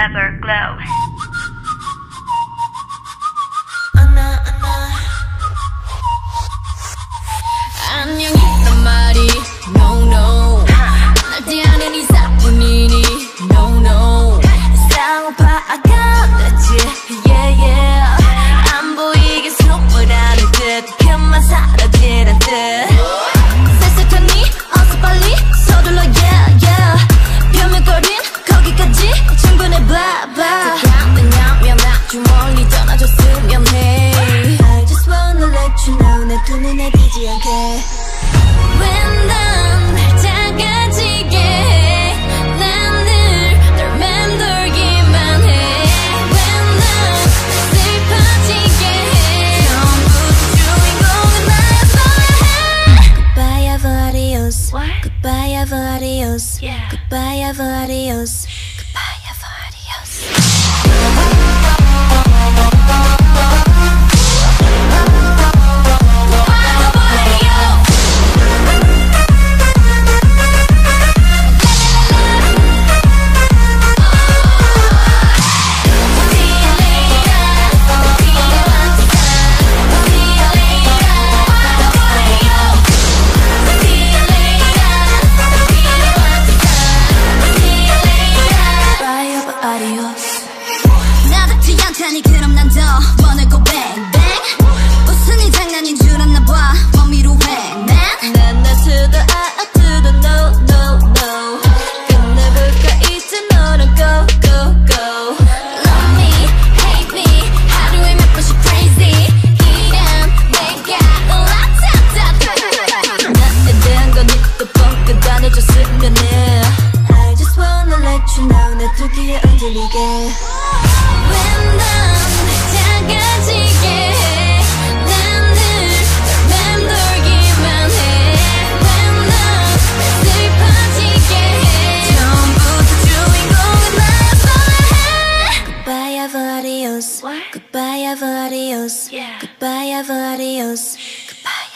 Everglow. 충분해 blah blah 왜냐면 아주 멀리 떠나줬으면 해 I just wanna let you know 내두 눈에 띄지 않게 왜난 작아지게 해? 난늘널 맴돌기만 해. 왜난 슬퍼지게 해? 처음부터 주인공은 나였어야 해. Goodbye, Avarios. What? Goodbye, Avarios. Yeah. Goodbye, Avarios. Goodbye, authority. 원할 거 bang bang 무슨 이 장난인 줄 알나 봐 원미로 해 man 난나 I up to the no no no 끝내볼까 이제 너랑 go go go Love me hate me 하루에 몇 번씩 crazy 이런 내가 라타타타 나에 대한 건 입도 뻥끗 안 해줬으면 해 I just wanna let you know 내두 귀에 흔들리게 adios. What? Goodbye ever adios. Yeah. Goodbye ever adios. Goodbye.